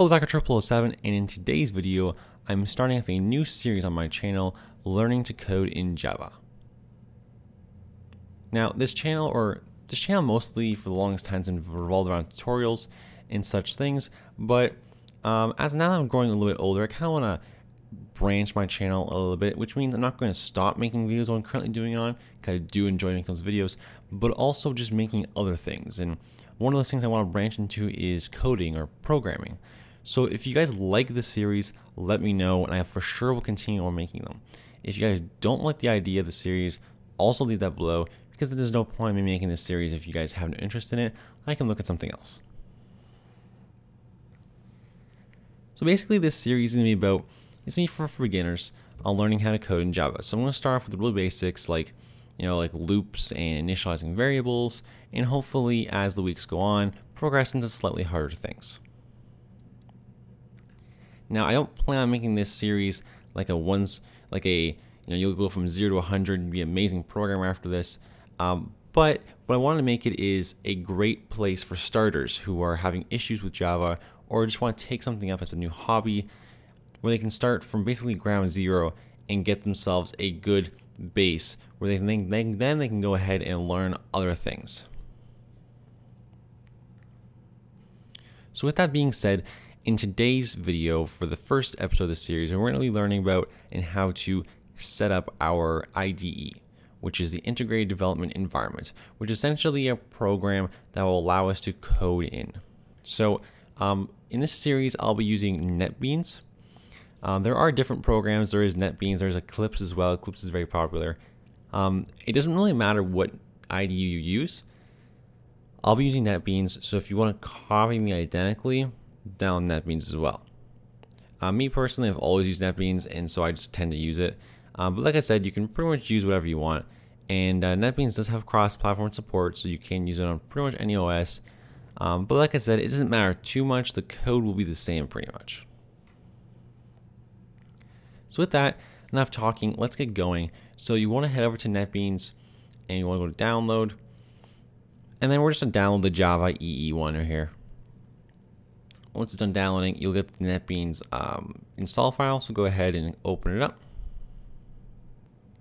Hello, Hacker 007 and in today's video, I'm starting off a new series on my channel, Learning to Code in Java. Now, this channel, or this channel mostly for the longest time has revolved around tutorials and such things, but um, as now I'm growing a little bit older, I kind of want to branch my channel a little bit, which means I'm not going to stop making videos I'm currently doing it on, because I do enjoy making those videos, but also just making other things. And one of those things I want to branch into is coding or programming. So if you guys like this series, let me know and I for sure will continue on making them. If you guys don't like the idea of the series, also leave that below because there's no point in me making this series if you guys have no interest in it. I can look at something else. So basically this series is going to be about, it's going to be for, beginners on learning how to code in Java. So I'm going to start off with the real basics like, you know, like loops and initializing variables, and hopefully as the weeks go on, progress into slightly harder things. Now, I don't plan on making this series like a once, like a, you know, you'll go from zero to 100 and be an amazing programmer after this. Um, but what I want to make it is a great place for starters who are having issues with Java or just want to take something up as a new hobby where they can start from basically ground zero and get themselves a good base where they can, they, then they can go ahead and learn other things. So with that being said, in today's video for the first episode of the series, we're going to be learning about and how to set up our IDE, which is the Integrated Development Environment, which is essentially a program that will allow us to code in. So um, in this series, I'll be using NetBeans. Um, there are different programs. There is NetBeans. There's Eclipse as well. Eclipse is very popular. Um, it doesn't really matter what IDE you use. I'll be using NetBeans. So if you want to copy me identically, down NetBeans as well. Uh, me personally, I've always used NetBeans, and so I just tend to use it. Um, but like I said, you can pretty much use whatever you want. And uh, NetBeans does have cross-platform support, so you can use it on pretty much any OS. Um, but like I said, it doesn't matter too much. The code will be the same pretty much. So with that, enough talking, let's get going. So you want to head over to NetBeans, and you want to go to download. And then we're just going to download the Java EE one right here. Once it's done downloading, you'll get the NetBeans um, install file, so go ahead and open it up.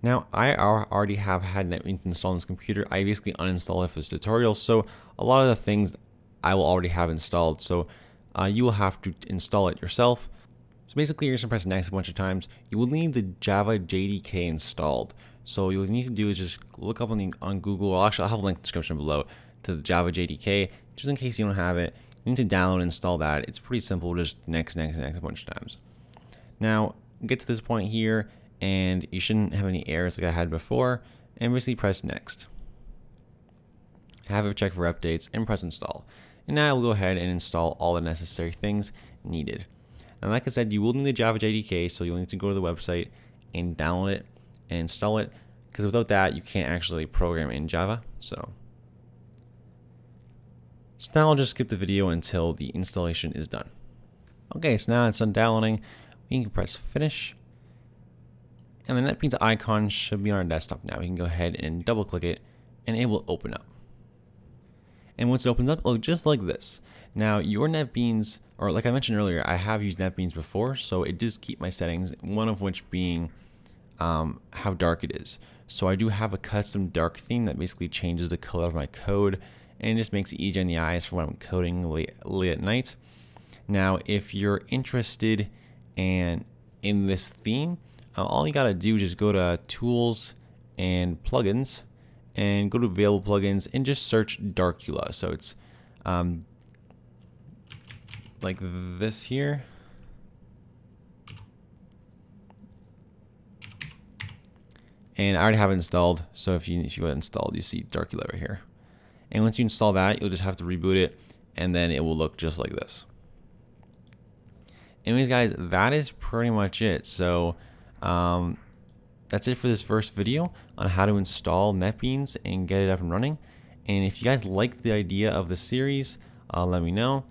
Now, I already have had NetBeans installed on this computer. I basically uninstalled it for this tutorial, so a lot of the things I will already have installed, so uh, you will have to install it yourself. So basically, you're just gonna press next a bunch of times. You will need the Java JDK installed. So what you need to do is just look up on, the, on Google, actually I'll have a link in the description below to the Java JDK, just in case you don't have it. You need to download and install that. It's pretty simple, just next, next, next a bunch of times. Now, get to this point here, and you shouldn't have any errors like I had before, and basically press next. Have it check for updates, and press install. And now we'll go ahead and install all the necessary things needed. And like I said, you will need the Java JDK, so you'll need to go to the website and download it and install it, because without that, you can't actually program in Java. So so now I'll just skip the video until the installation is done. Okay, so now it's done downloading. We can press finish. And the NetBeans icon should be on our desktop now. We can go ahead and double click it and it will open up. And once it opens up, it'll look just like this. Now your NetBeans, or like I mentioned earlier, I have used NetBeans before, so it does keep my settings, one of which being um, how dark it is. So I do have a custom dark theme that basically changes the color of my code and it just makes it easier in the eyes for when I'm coding late, late at night. Now, if you're interested in, in this theme, uh, all you gotta do is just go to Tools and Plugins, and go to Available Plugins and just search Darcula. So it's um, like this here. And I already have it installed, so if you if you go installed, you see Darcula right here. And once you install that, you'll just have to reboot it and then it will look just like this. Anyways, guys, that is pretty much it. So um, that's it for this first video on how to install NetBeans and get it up and running. And if you guys like the idea of the series, uh, let me know.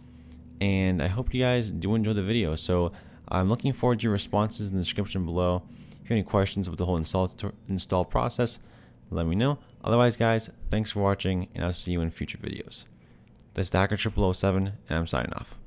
And I hope you guys do enjoy the video. So I'm looking forward to your responses in the description below. If you have any questions with the whole install, install process, let me know. Otherwise, guys, thanks for watching, and I'll see you in future videos. This is Hacker 007, and I'm signing off.